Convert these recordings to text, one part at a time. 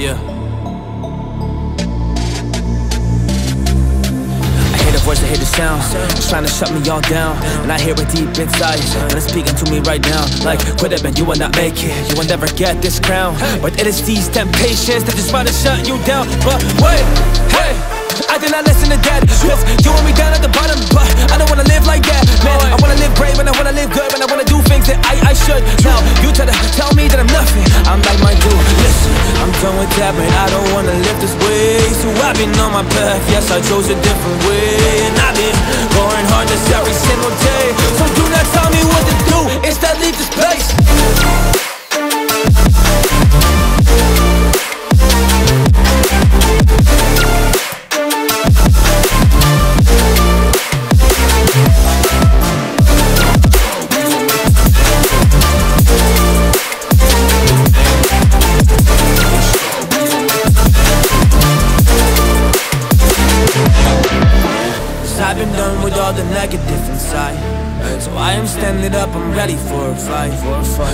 Yeah. I hear the voice, I hear the sound. Trying to shut me all down. And I hear it deep inside. And it's speaking to me right now. Like, quit it man, you will not make it. You will never get this crown. But it is these temptations That just want to shut you down. But wait, hey. I did not listen to that Cause you and me down at the bottom. But I don't wanna live like that Man, I wanna live brave and I wanna live good And I wanna do things that I, I should. Now, you try to tell me that I'm nothing. I'm like my dude, listen. I'm done with that, man, I don't wanna live this way. So I've been on my path, yes, I chose a different way. And I've been going hard just every single day. So do not tell me what to do, instead leave So I am standing up, I'm ready for a fight.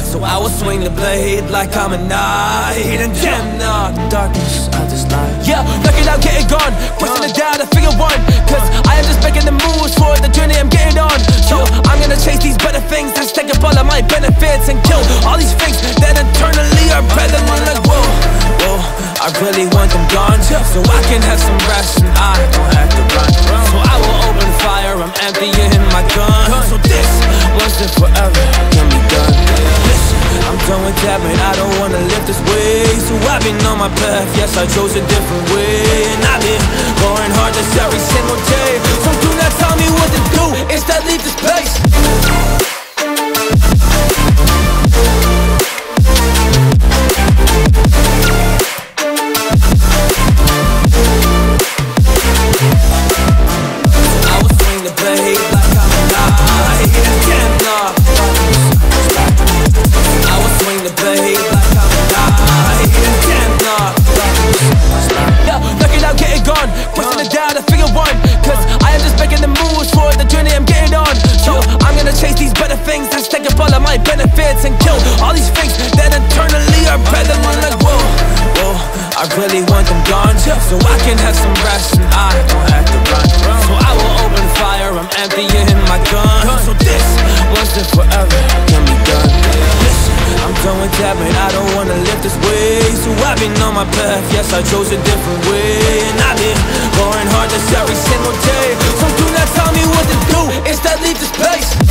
So I will swing the blade like I'm a knight And damn the darkness of this life Yeah, knock it out, get it gone. Pushing it down to figure one. Cause I am just making the moves for the journey I'm getting on I chose a different way Can have some rest. And I don't have to run So I will open fire, I'm emptying my gun. So this was it forever, can be done. Listen, I'm done with that, man, I don't wanna live this way. So I've been on my path, yes, I chose a different way. And I've been going hard just every single day. So do not tell me what to do, instead leave this place